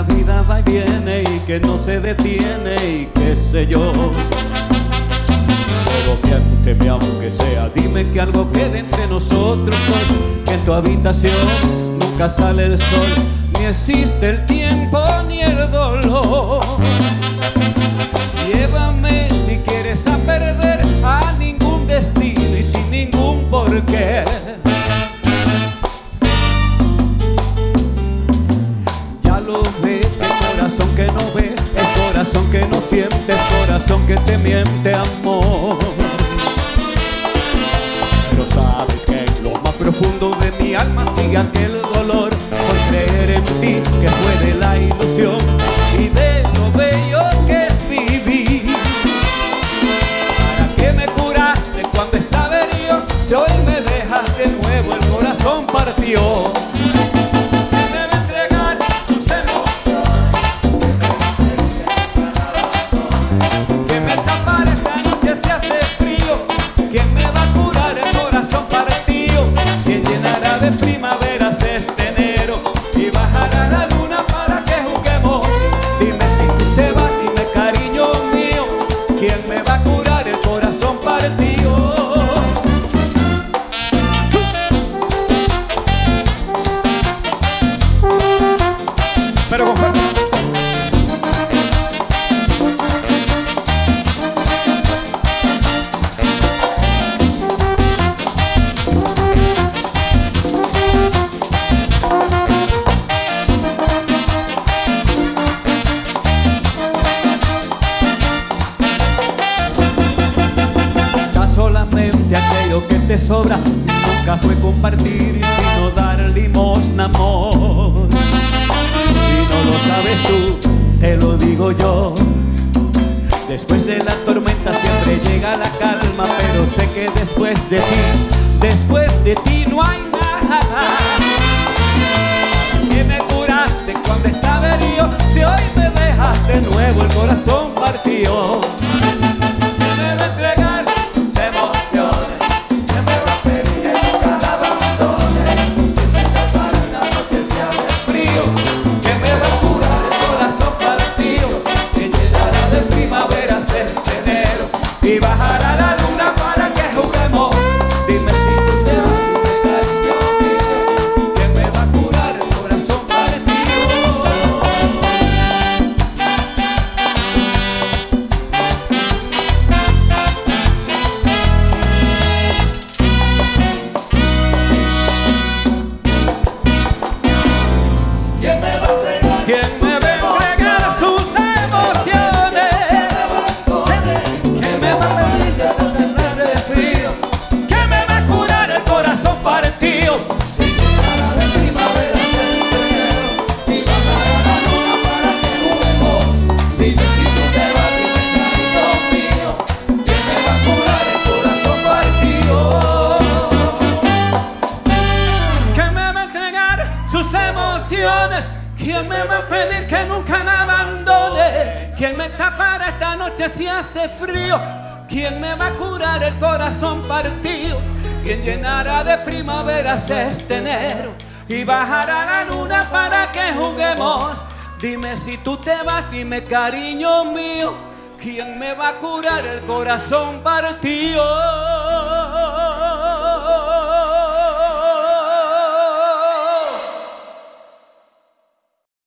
la vida va y viene y que no se detiene y qué sé yo. Pero que aunque sea, dime que algo quede entre nosotros que en tu habitación nunca sale el sol, ni existe el tiempo ni el dolor. Llévame si quieres a perder a ningún destino y sin ningún porqué. Te miente, amor. Pero sabes que en lo más profundo de mi alma sigue aquel dolor por creer en ti que fue de la ilusión y de lo bello que vivir. ¿Para qué me curaste cuando estaba herido? Si hoy me dejas de nuevo el corazón partió. ¿Quién me te sobra nunca fue compartir sino dar limosna amor. Y no lo sabes tú te lo digo yo. Después de la tormenta siempre llega la calma pero sé que después de ti después de ti no hay ¿Quién me va a pedir que nunca la abandone? ¿Quién me tapará esta noche si hace frío? ¿Quién me va a curar el corazón partido? ¿Quién llenará de primaveras este enero? Y bajará la luna para que juguemos. Dime si tú te vas, dime cariño mío. ¿Quién me va a curar el corazón partido?